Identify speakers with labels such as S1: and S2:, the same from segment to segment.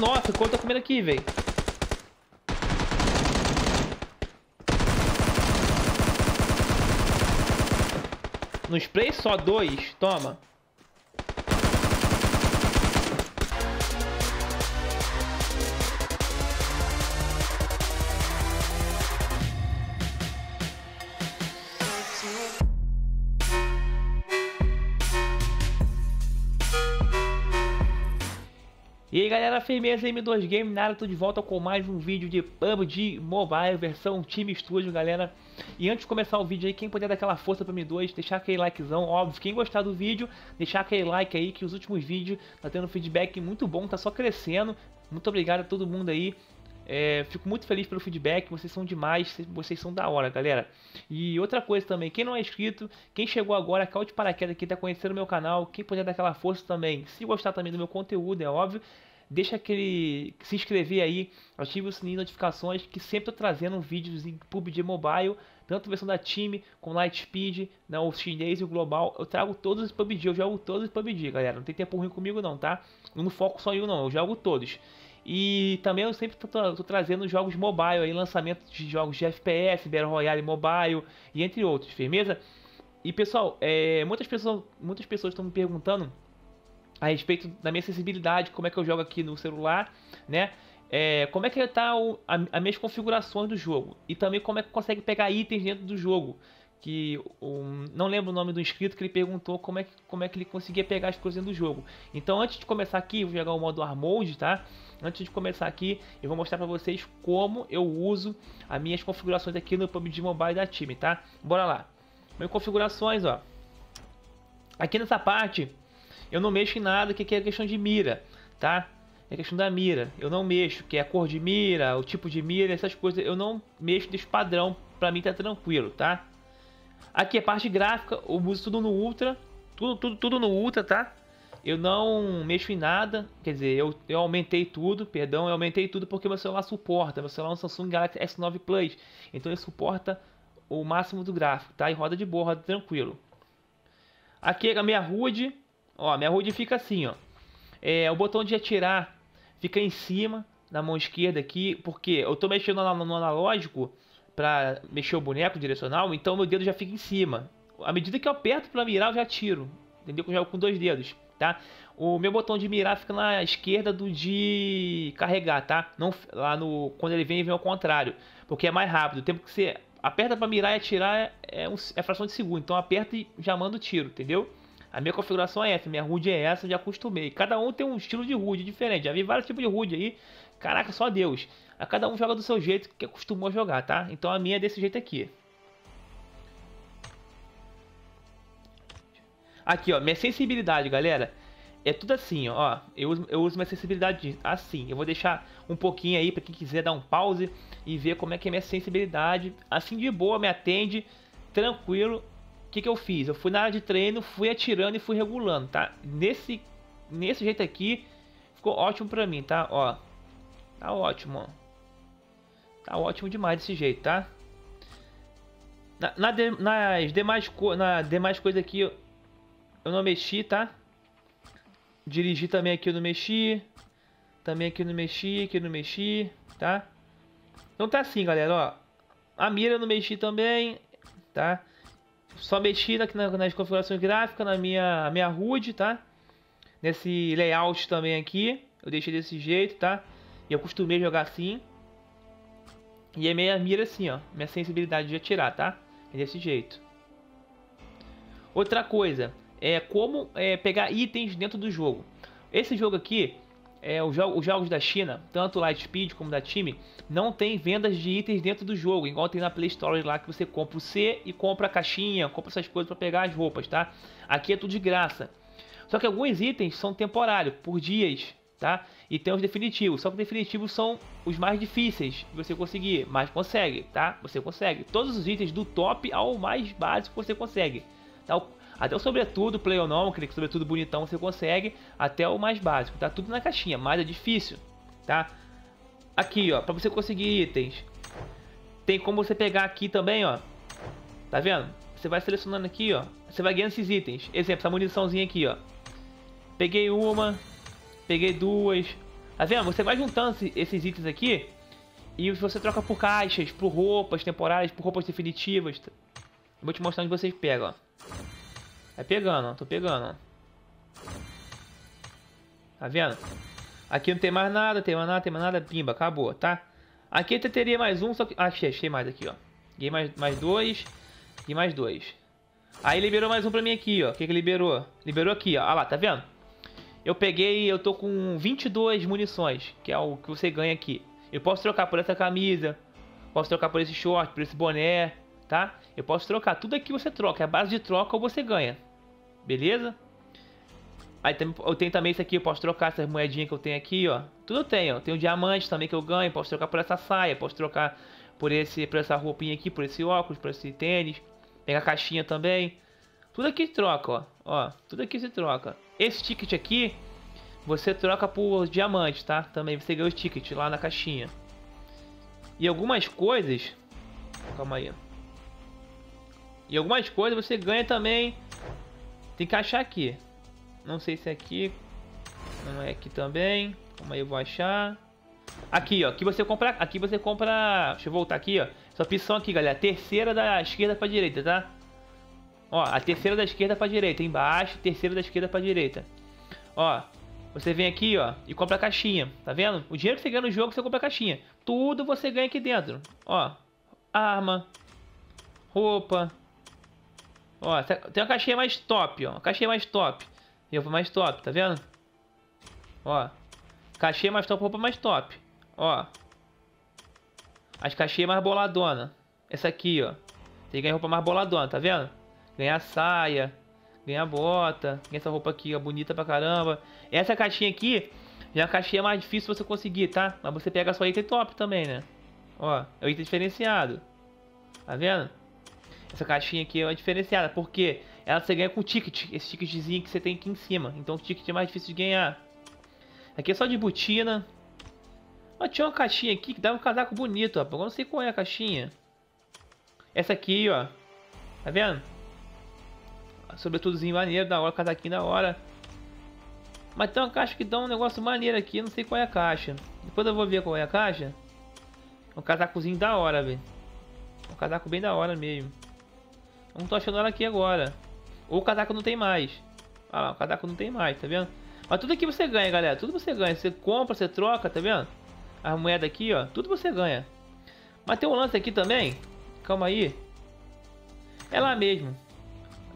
S1: Nossa, quanto tô comendo aqui, velho. No spray só dois, toma. Aí galera, firmeza M2 Game, nada, tô de volta com mais um vídeo de PUBG Mobile, versão Time Studio, galera. E antes de começar o vídeo aí, quem puder dar aquela força pra M2, deixar aquele likezão, óbvio, quem gostar do vídeo, deixar aquele like aí, que os últimos vídeos tá tendo feedback muito bom, tá só crescendo. Muito obrigado a todo mundo aí, é, fico muito feliz pelo feedback, vocês são demais, vocês são da hora, galera. E outra coisa também, quem não é inscrito, quem chegou agora, caiu paraquedas aqui, tá conhecendo o meu canal, quem puder dar aquela força também, se gostar também do meu conteúdo, é óbvio, deixa aquele se inscrever aí, ative o sininho de notificações que sempre trazendo vídeos em PUBG Mobile, tanto versão da time, com Lightspeed, né, o chinês e o global, eu trago todos os PUBG, eu jogo todos os PUBG, galera, não tem tempo ruim comigo não, tá? Eu não foco só em um não, eu jogo todos. E também eu sempre tô, tô, tô, trazendo jogos mobile aí, lançamentos de jogos de FPS, Battle Royale mobile e entre outros, firmeza? E pessoal, é, muitas pessoas muitas pessoas estão me perguntando a respeito da minha acessibilidade, como é que eu jogo aqui no celular, né? É, como é que está as minhas configurações do jogo e também como é que consegue pegar itens dentro do jogo. Que um, não lembro o nome do inscrito que ele perguntou como é, que, como é que ele conseguia pegar as coisas dentro do jogo. Então, antes de começar aqui, vou jogar o modo Armode, tá? Antes de começar aqui, eu vou mostrar para vocês como eu uso as minhas configurações aqui no PUBG Mobile da time, tá? Bora lá. Minhas configurações, ó. Aqui nessa parte, eu não mexo em nada que é questão de mira, tá? É questão da mira. Eu não mexo, que é a cor de mira, o tipo de mira, essas coisas. Eu não mexo desse padrão, pra mim tá tranquilo, tá? Aqui é parte gráfica, eu uso tudo no Ultra, tudo, tudo, tudo no Ultra, tá? Eu não mexo em nada, quer dizer, eu, eu aumentei tudo, perdão, eu aumentei tudo porque meu celular suporta. Meu celular é um Samsung Galaxy S9 Plus, então ele suporta o máximo do gráfico, tá? E roda de boa, tranquilo. Aqui é a minha HUD, Ó, minha HUD fica assim, ó. É, o botão de atirar fica em cima, na mão esquerda aqui, porque eu tô mexendo no, no analógico para mexer o boneco direcional, então meu dedo já fica em cima. À medida que eu aperto para mirar, eu já tiro. Entendeu? Eu jogo com dois dedos, tá? O meu botão de mirar fica na esquerda do de carregar, tá? Não lá no quando ele vem, vem ao contrário, porque é mais rápido. O tempo que você aperta para mirar e atirar é, é, um, é fração de segundo. Então aperta e já manda o tiro, entendeu? A minha configuração é essa, minha HUD é essa, já acostumei. Cada um tem um estilo de HUD diferente. Já vi vários tipos de HUD aí. Caraca, só Deus. A cada um joga do seu jeito que acostumou a jogar, tá? Então a minha é desse jeito aqui. Aqui, ó, minha sensibilidade, galera. É tudo assim, ó. Eu uso, eu uso minha sensibilidade assim. Eu vou deixar um pouquinho aí para quem quiser dar um pause e ver como é que é minha sensibilidade. Assim de boa, me atende, tranquilo que, que eu fiz? Eu fui na área de treino, fui atirando e fui regulando, tá? Nesse, nesse jeito aqui, ficou ótimo pra mim, tá? Ó, tá ótimo, ó. Tá ótimo demais desse jeito, tá? Na, na de, nas demais, na demais coisas aqui, eu, eu não mexi, tá? Dirigir também aqui eu não mexi. Também aqui eu não mexi, aqui eu não mexi, tá? Então tá assim, galera, ó. A mira eu não mexi também, tá? Só mexi aqui nas configurações gráficas, na minha, minha HUD, tá? Nesse layout também aqui, eu deixei desse jeito, tá? E eu costumei jogar assim. E a mira assim, ó, minha sensibilidade de atirar, tá? É desse jeito. Outra coisa, é como é, pegar itens dentro do jogo. Esse jogo aqui, é, os, jogos, os jogos da China, tanto Lightspeed como da Time, não tem vendas de itens dentro do jogo, igual tem na Play Store lá que você compra o C e compra a caixinha, compra essas coisas para pegar as roupas, tá? Aqui é tudo de graça. Só que alguns itens são temporários, por dias, tá? E tem os definitivos, só que os definitivos são os mais difíceis de você conseguir, mas consegue, tá? Você consegue. Todos os itens do top ao mais básico você consegue. Tá? Até o sobretudo, play ou não, aquele sobretudo bonitão você consegue, até o mais básico, tá? Tudo na caixinha, mas é difícil, tá? Aqui, ó, para você conseguir itens. Tem como você pegar aqui também, ó. Tá vendo? Você vai selecionando aqui, ó. Você vai ganhando esses itens. Exemplo, essa muniçãozinha aqui, ó. Peguei uma, peguei duas. Tá vendo? Você vai juntando esses itens aqui e você troca por caixas, por roupas temporárias, por roupas definitivas. Vou te mostrar onde vocês pegam, ó. Vai pegando, ó. Tô pegando. Tá vendo? Aqui não tem mais nada, tem mais nada, tem mais nada. Pimba, acabou, tá? Aqui até teria mais um, só que... Ah, achei, achei mais aqui, ó. Ganhei mais, mais dois e mais dois. Aí liberou mais um pra mim aqui, ó. O que que liberou? Liberou aqui, ó. Ah lá, tá vendo? Eu peguei, eu tô com 22 munições, que é o que você ganha aqui. Eu posso trocar por essa camisa, posso trocar por esse short, por esse boné, tá? Eu posso trocar. Tudo aqui você troca. É a base de troca ou você ganha. Beleza? Aí eu tenho também isso aqui, eu posso trocar essas moedinhas que eu tenho aqui, ó. Tudo eu tenho. Eu tenho diamante também que eu ganho, posso trocar por essa saia, posso trocar por esse por essa roupinha aqui, por esse óculos, por esse tênis. Pega a caixinha também. Tudo aqui troca, ó. Ó, tudo aqui se troca. Esse ticket aqui, você troca por diamante, tá? Também você ganha os tickets lá na caixinha. E algumas coisas... Calma aí. E algumas coisas você ganha também. Tem que achar aqui. Não sei se é aqui. Não é aqui também. Calma aí, eu vou achar. Aqui, ó. Aqui você compra. Aqui você compra. Deixa eu voltar aqui, ó. Essa opção aqui, galera. Terceira da esquerda pra direita, tá? Ó, a terceira da esquerda pra direita. Embaixo, terceira da esquerda pra direita. Ó. Você vem aqui, ó, e compra a caixinha. Tá vendo? O dinheiro que você ganha no jogo, você compra a caixinha. Tudo você ganha aqui dentro. Ó. Arma. Roupa. Ó, tem uma caixinha mais top, ó. Caixinha mais top. Roupa mais top, tá vendo? Ó. Caixinha mais top, roupa mais top. Ó. As caixinhas mais boladona. Essa aqui, ó. Tem que ganhar roupa mais boladona, tá vendo? Ganhar saia. Ganhar bota. Ganhar essa roupa aqui, ó. Bonita pra caramba. Essa caixinha aqui já é a caixinha mais difícil você conseguir, tá? Mas você pega só item top também, né? Ó. É o item diferenciado. Tá vendo? Essa caixinha aqui é diferenciada. Porque ela você ganha com ticket. Esse ticketzinho que você tem aqui em cima. Então o ticket é mais difícil de ganhar. Aqui é só de botina. Tinha uma caixinha aqui que dava um casaco bonito, ó. Eu não sei qual é a caixinha. Essa aqui, ó. Tá vendo? Sobretudozinho maneiro, da hora, casaquinho da hora. Mas tem uma caixa que dá um negócio maneiro aqui, não sei qual é a caixa. Depois eu vou ver qual é a caixa. Um casacozinho da hora, velho. Um casaco bem da hora mesmo. Não tô achando ela aqui agora. Ou o casaco não tem mais. Ah lá, o casaco não tem mais, tá vendo? Mas tudo aqui você ganha, galera. Tudo você ganha. Você compra, você troca, tá vendo? A moeda aqui, ó. Tudo você ganha. Mas tem um lance aqui também. Calma aí. É lá mesmo.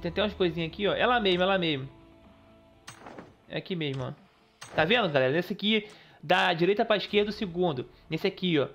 S1: Tem até umas coisinhas aqui, ó. É lá mesmo, é lá mesmo. É aqui mesmo, ó. Tá vendo, galera? Nesse aqui, da direita pra esquerda, o segundo. Nesse aqui, ó.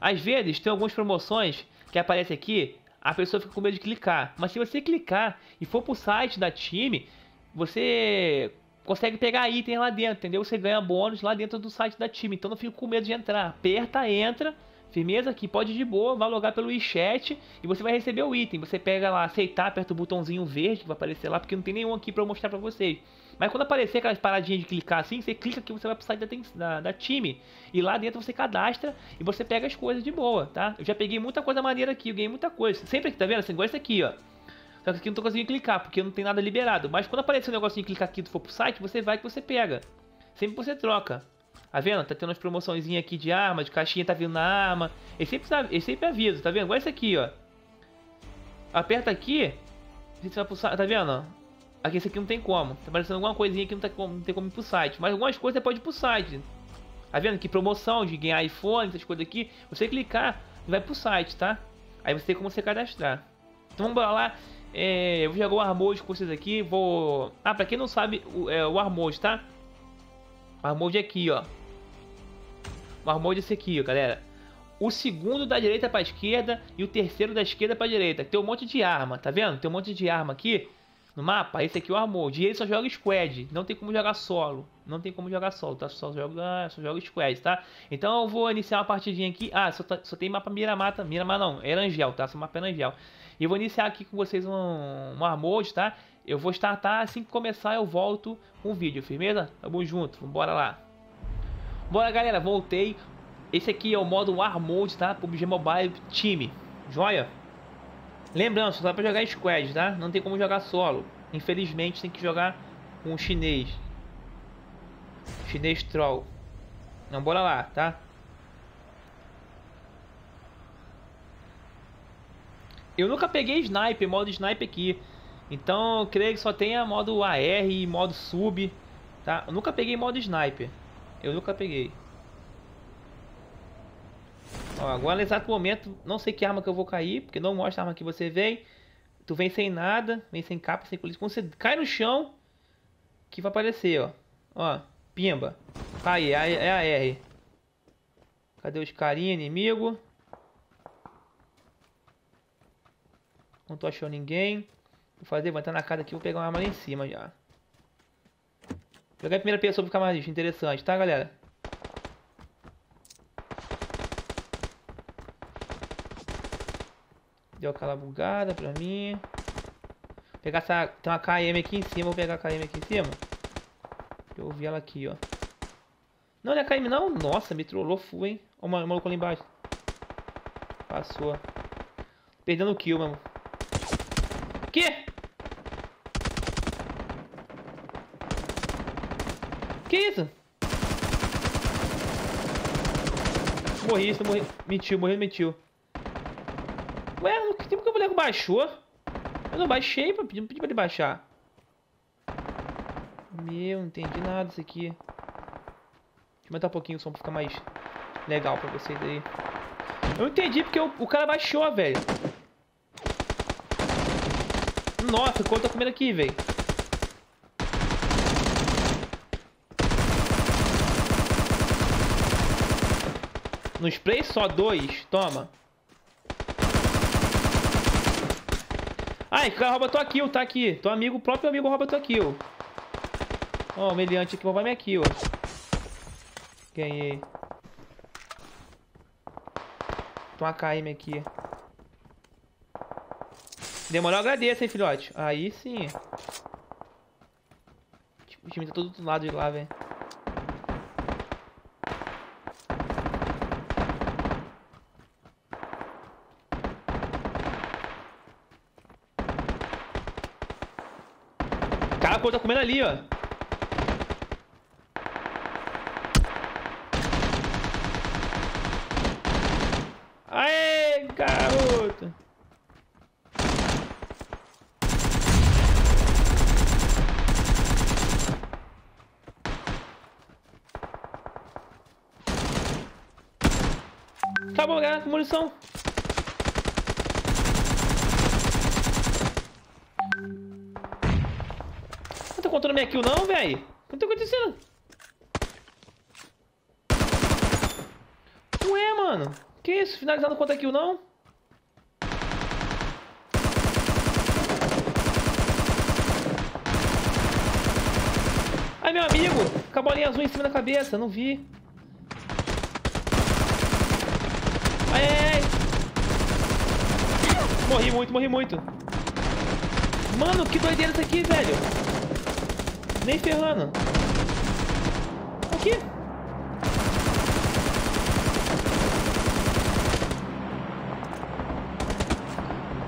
S1: Às vezes, tem algumas promoções que aparecem aqui. A pessoa fica com medo de clicar. Mas se você clicar e for pro site da time, você consegue pegar item lá dentro, entendeu? Você ganha bônus lá dentro do site da time. Então não fico com medo de entrar. Aperta, entra, firmeza, que pode ir de boa, vai logar pelo WeChat e você vai receber o item. Você pega lá, aceitar, aperta o botãozinho verde que vai aparecer lá, porque não tem nenhum aqui para mostrar para vocês. Mas quando aparecer aquelas paradinhas de clicar assim, você clica aqui, você vai pro site da, da, da, time. E lá dentro você cadastra e você pega as coisas de boa, tá? Eu já peguei muita coisa maneira aqui, eu ganhei muita coisa. Sempre aqui, tá vendo? Assim, igual esse aqui, ó. Só que aqui não tô conseguindo clicar, porque não tem nada liberado. Mas quando aparecer um negocinho de clicar aqui e for pro site, você vai que você pega. Sempre você troca. Tá vendo? Tá tendo umas promoçõezinhas aqui de arma, de caixinha tá vindo na arma. Ele sempre, ele sempre avisa, tá vendo? Igual esse aqui, ó. Aperta aqui. Você vai pro site, tá vendo? Aqui esse aqui não tem como. Tá aparecendo alguma coisinha que não, tá como, não tem como ir pro site. Mas algumas coisas você pode ir pro site. Tá vendo? Que promoção de ganhar iPhone, essas coisas aqui. Você clicar, vai pro site, tá? Aí você tem como você cadastrar. Então vamos lá. É, eu vou jogar o Armode com vocês aqui. Vou. Ah, pra quem não sabe, o, é, o Armode, tá? O Armode é aqui, ó. O é esse aqui, ó, galera. O segundo da direita pra esquerda e o terceiro da esquerda pra direita. Tem um monte de arma, tá vendo? Tem um monte de arma aqui no mapa. Esse aqui é o. E ele só joga squad. Não tem como jogar solo. Não tem como jogar solo, tá? Só joga, só joga squad, tá? Então eu vou iniciar uma partidinha aqui. Ah, só, tá, só tem mapa Miramata. Miramata não, Erangel, tá? Só mapa Erangel. E eu vou iniciar aqui com vocês um, um armode, tá? Eu vou startar, assim que começar eu volto com o vídeo, firmeza? Tamo junto, bora lá. Bora galera, voltei. Esse aqui é o modo Armode, tá? PUBG Mobile Time, joia? Lembrando, só dá pra jogar squad, tá? Não tem como jogar solo. Infelizmente tem que jogar com um chinês. Chinês troll. Então bora lá, tá? Eu nunca peguei sniper, modo sniper aqui. Então eu creio que só tenha modo AR e modo sub, tá? Eu nunca peguei modo sniper. Eu nunca peguei. Ó, agora no exato momento, não sei que arma que eu vou cair, porque não mostra a arma que você vem. Tu vem sem nada, vem sem capa, sem colírio. Quando você cai no chão, que vai aparecer, ó. Ó, pimba. Aí, é, é a R. Cadê os carinha, inimigo? Não tô achando ninguém. Vou fazer, vou entrar na casa aqui, vou pegar uma arma lá em cima já. Pegar a primeira pessoa pra ficar mais interessante, tá, galera? Deu aquela bugada pra mim. Vou pegar essa... Tem uma KM aqui em cima, vou pegar a KM aqui em cima. Eu vi ela aqui, ó. Não, não é KM não. Nossa, me trollou full, hein. Ó o maluco ali embaixo. Passou. Perdendo o kill, mano. Que? Que isso? Morri, isso, morri. Mentiu, morreu, mentiu. Ué, no que tempo que o boneco baixou? Eu não baixei, pedi, pedi pra ele baixar. Meu, não entendi nada disso aqui. Deixa eu aumentar um pouquinho o som pra ficar mais legal pra vocês aí. Eu entendi porque o, o cara baixou, velho. Nossa, quanto tá comendo aqui, velho. No spray só dois, toma. Ai, rouba tua kill, tá aqui. Teu amigo, próprio amigo rouba tua kill. Ó, oh, o meliante aqui roubar minha kill. Ganhei. Tem uma KM aqui. Demorou, agradeço, hein, filhote. Aí sim. O time tá todo do lado de lá, velho. Cara, tá comendo ali, ó. Aê, garoto. Acabou, galera, munição. Contando minha kill não, velho? O que tá acontecendo? Ué, mano. Que isso? Finalizando conta kill não? Ai, meu amigo. Com a bolinha azul em cima da cabeça. Não vi. Ai, ai, ai. Morri muito, morri muito. Mano, que doideira isso aqui, velho. Nem ferrando. Aqui.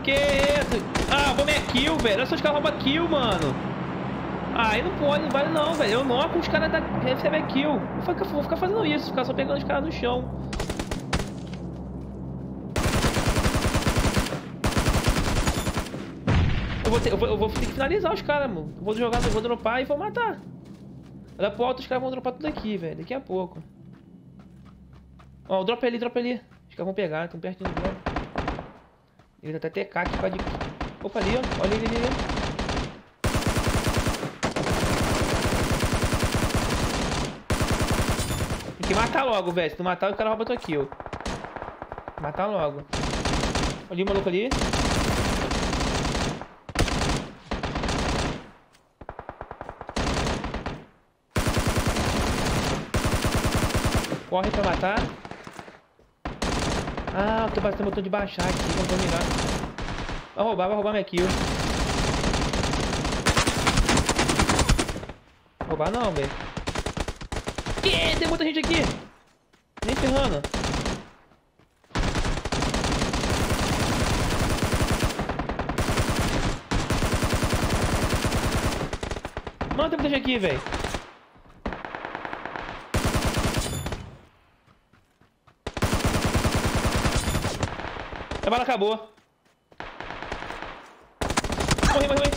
S1: Que isso? Ah, vou minha kill, velho. Olha só os caras roubam kill, mano. Ah, aí não pode, não vale não, velho. Eu noco os caras da... recebem kill. Vou ficar fazendo isso, ficar só pegando os caras no chão. Vou, ter, eu, vou, eu vou ter que finalizar os caras, mano. Eu vou jogar, vou dropar e vou matar. Olha pro alto, os caras vão dropar tudo aqui, velho. Daqui a pouco. Ó, drop ali, drop ali. Os caras vão pegar, tão pertinho do drop. Ele tá até TK aqui, pode... Opa, ali, ó. Olha ele ali, ali. Tem que matar logo, velho. Se não matar, o cara rouba tua kill. Matar logo. Ali o maluco ali. Corre pra matar. Ah, o bastante botão de baixar aqui, não vou mirar. Vai roubar, vai roubar minha kill. Roubar não, velho. Que? Tem muita gente aqui. Nem ferrando. Mano, tem muita gente aqui, velho. A bala acabou. Morri, morri, morri.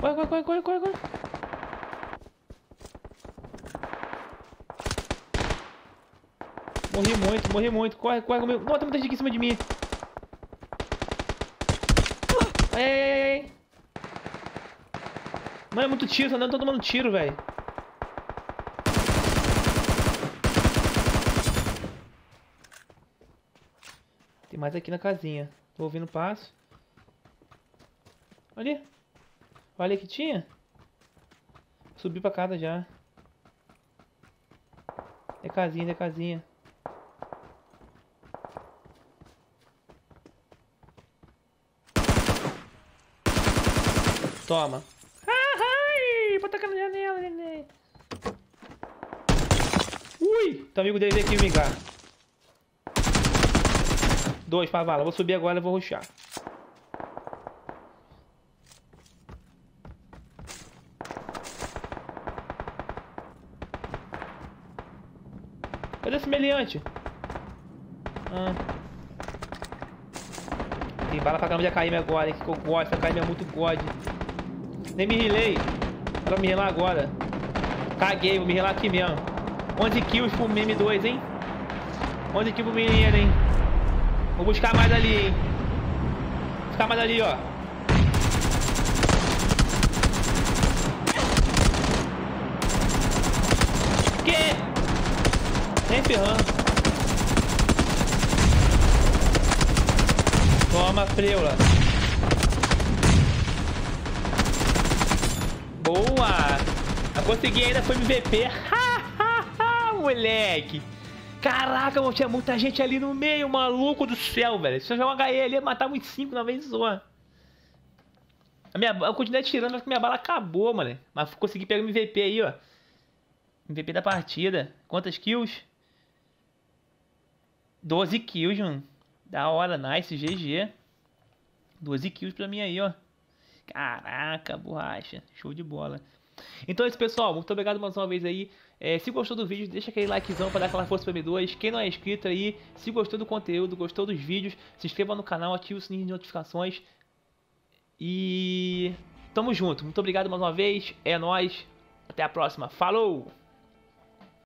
S1: Corre, corre, corre, corre, corre. Morri muito, morri muito. Corre, corre comigo. Não, tem muita gente aqui em cima de mim. Ai, ai, ai, ai. Mano, é muito tiro, tá andando, tô tomando tiro, velho. Tem mais aqui na casinha. Tô ouvindo passo. Olha. Olha que tinha. Subi pra casa já. É casinha, é casinha. Toma. Ai, bota a na janela, neném. Ui! Teu amigo dele veio aqui vingar. Dois pra vala. Vou subir agora e vou ruxar. Cadê esse meliante? Ah. Tem bala pra caramba de AKM agora, hein? Que eu gosto. AKM é muito god. Nem me rilei. Pra me rilar agora. Caguei, vou me rilar aqui mesmo. 11 kills pro M2, hein? 11 kills pro menino, hein? Vou buscar mais ali, hein? Vou buscar mais ali, ó. Que? Nem ferrando. Toma, freula. Boa! Eu consegui ainda, foi MVP. moleque! Caraca, mano, tinha muita gente ali no meio, maluco do céu, velho. Se eu jogar um HE ali, ia matar uns 5 na vez só. A minha, eu continuei tirando, mas minha bala acabou, mano. Mas consegui pegar o MVP aí, ó. MVP da partida. Quantas kills? 12 kills, mano. Da hora, nice, GG. 12 kills pra mim aí, ó. Caraca, borracha. Show de bola. Então é isso, pessoal. Muito obrigado mais uma vez aí. É, se gostou do vídeo, deixa aquele likezão para dar aquela força para M2. Quem não é inscrito aí, se gostou do conteúdo, gostou dos vídeos, se inscreva no canal, ative o sininho de notificações. E tamo junto. Muito obrigado mais uma vez. É nóis. Até a próxima. Falou!